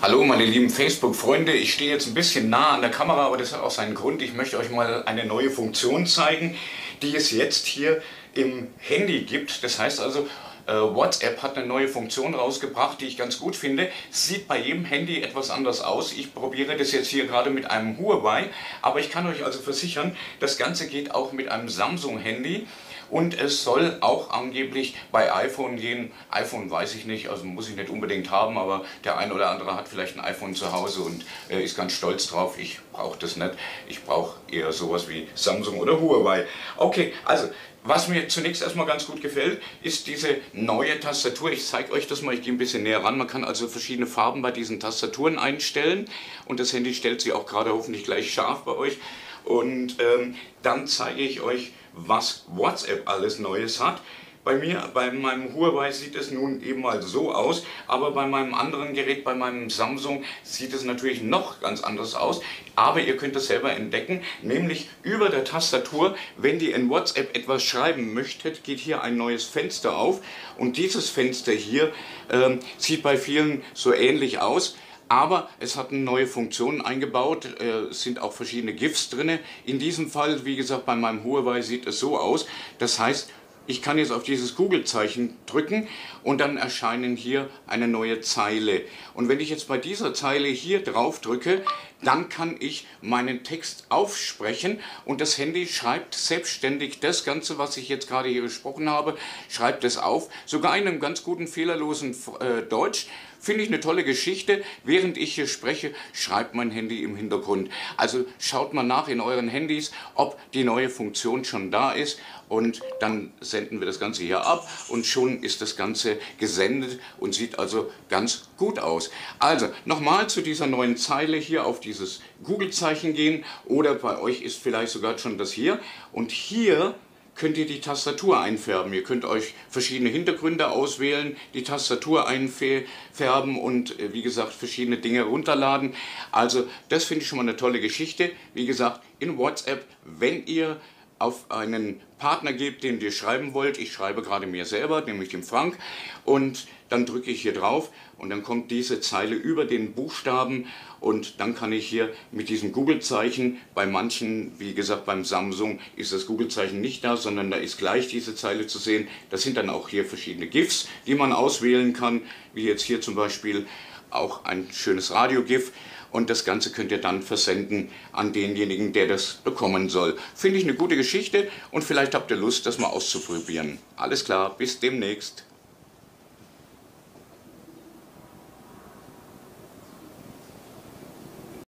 Hallo meine lieben Facebook-Freunde, ich stehe jetzt ein bisschen nah an der Kamera, aber das hat auch seinen Grund. Ich möchte euch mal eine neue Funktion zeigen, die es jetzt hier im Handy gibt. Das heißt also, WhatsApp hat eine neue Funktion rausgebracht, die ich ganz gut finde. Sieht bei jedem Handy etwas anders aus. Ich probiere das jetzt hier gerade mit einem Huawei, aber ich kann euch also versichern, das Ganze geht auch mit einem Samsung-Handy. Und es soll auch angeblich bei iPhone gehen. iPhone weiß ich nicht, also muss ich nicht unbedingt haben, aber der ein oder andere hat vielleicht ein iPhone zu Hause und äh, ist ganz stolz drauf. Ich brauche das nicht. Ich brauche eher sowas wie Samsung oder Huawei. Okay, also was mir zunächst erstmal ganz gut gefällt, ist diese neue Tastatur. Ich zeige euch das mal, ich gehe ein bisschen näher ran. Man kann also verschiedene Farben bei diesen Tastaturen einstellen und das Handy stellt sie auch gerade hoffentlich gleich scharf bei euch. Und ähm, dann zeige ich euch, was WhatsApp alles Neues hat. Bei mir, bei meinem Huawei sieht es nun eben mal so aus, aber bei meinem anderen Gerät, bei meinem Samsung, sieht es natürlich noch ganz anders aus. Aber ihr könnt es selber entdecken, nämlich über der Tastatur, wenn ihr in WhatsApp etwas schreiben möchtet, geht hier ein neues Fenster auf und dieses Fenster hier äh, sieht bei vielen so ähnlich aus. Aber es hat neue Funktion eingebaut, äh, es sind auch verschiedene GIFs drin. In diesem Fall, wie gesagt, bei meinem Huawei sieht es so aus. Das heißt, ich kann jetzt auf dieses Google-Zeichen drücken und dann erscheinen hier eine neue Zeile. Und wenn ich jetzt bei dieser Zeile hier drauf drücke, dann kann ich meinen Text aufsprechen und das Handy schreibt selbstständig das Ganze, was ich jetzt gerade hier gesprochen habe, schreibt es auf, sogar in einem ganz guten, fehlerlosen äh, Deutsch. Finde ich eine tolle Geschichte. Während ich hier spreche, schreibt mein Handy im Hintergrund. Also schaut mal nach in euren Handys, ob die neue Funktion schon da ist und dann senden wir das Ganze hier ab und schon ist das Ganze gesendet und sieht also ganz gut aus. Also nochmal zu dieser neuen Zeile hier auf dieses Google-Zeichen gehen oder bei euch ist vielleicht sogar schon das hier und hier könnt ihr die Tastatur einfärben. Ihr könnt euch verschiedene Hintergründe auswählen, die Tastatur einfärben und äh, wie gesagt verschiedene Dinge runterladen. Also das finde ich schon mal eine tolle Geschichte. Wie gesagt, in WhatsApp, wenn ihr auf einen Partner gebt, den ihr schreiben wollt. Ich schreibe gerade mir selber, nämlich dem Frank. Und dann drücke ich hier drauf und dann kommt diese Zeile über den Buchstaben und dann kann ich hier mit diesem Google-Zeichen, bei manchen, wie gesagt beim Samsung, ist das Google-Zeichen nicht da, sondern da ist gleich diese Zeile zu sehen. Das sind dann auch hier verschiedene GIFs, die man auswählen kann, wie jetzt hier zum Beispiel auch ein schönes Radio-GIF und das Ganze könnt ihr dann versenden an denjenigen, der das bekommen soll. Finde ich eine gute Geschichte und vielleicht habt ihr Lust, das mal auszuprobieren. Alles klar, bis demnächst.